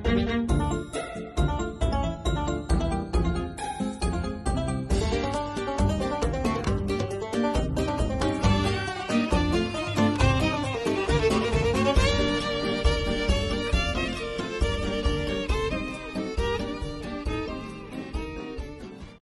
Música